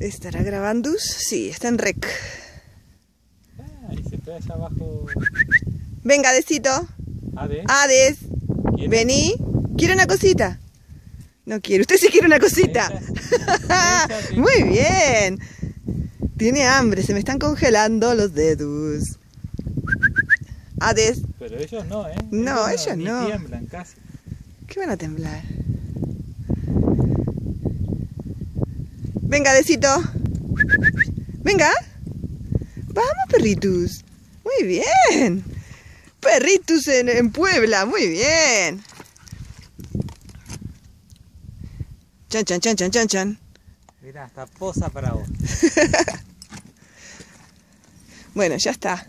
¿Estará grabando? Sí, está en rec. Ah, y se allá abajo. Venga, Desito. Ade. Hades, ¿Quiere? vení. ¿Quiere una cosita? No quiere. Usted sí quiere una cosita. Esa- esa sí. Muy bien. Tiene hambre, se me están congelando los dedos. Hades, Pero ellos no, ¿eh? No, ellos no. tiemblan casi. ¿qué van a temblar? Venga, Desito. Venga. Vamos, perritos. Muy bien. Perritos en, en Puebla, muy bien. Chan, chan, chan, chan, chan, chan. Mira, hasta posa para vos. Bueno, ya está.